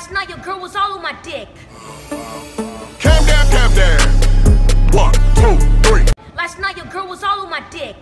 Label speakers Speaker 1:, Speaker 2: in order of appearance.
Speaker 1: Last night your girl was all on my dick.
Speaker 2: Calm down, calm down. One, two, three.
Speaker 1: Last night your girl was all on my dick.